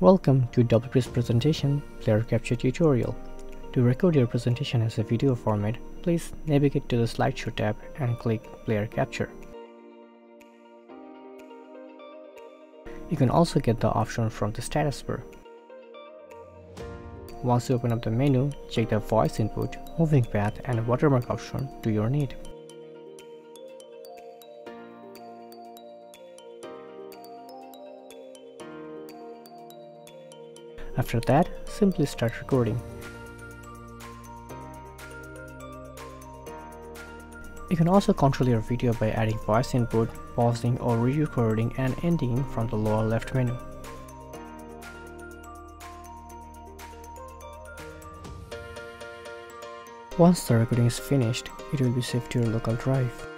Welcome to WPS presentation player capture tutorial. To record your presentation as a video format, please navigate to the slideshow tab and click player capture. You can also get the option from the status bar. Once you open up the menu, check the voice input, moving path and watermark option to your need. After that, simply start recording. You can also control your video by adding voice input, pausing or re-recording and ending from the lower left menu. Once the recording is finished, it will be saved to your local drive.